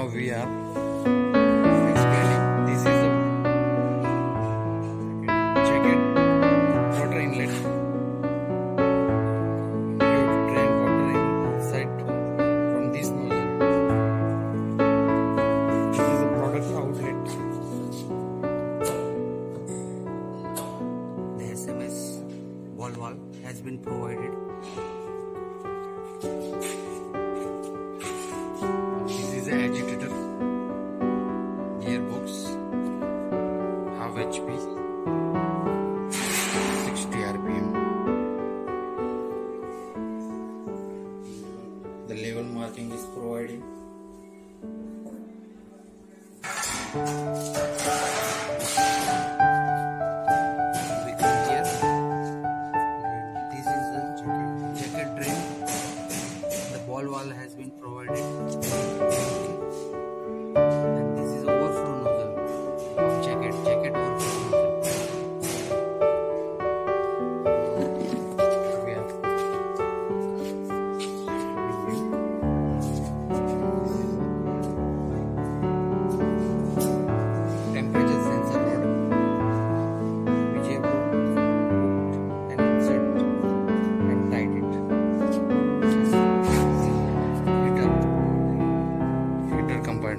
Now we are explaining. This is the jacket water inlet. You drain water inside from this nozzle. This is a product outlet. The SMS wall wall has been provided. HP. 60 RPM. The level marking is provided. This is the jacket drain. The ball valve has been provided.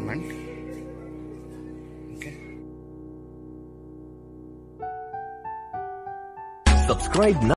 Compartment okay Subscribe now.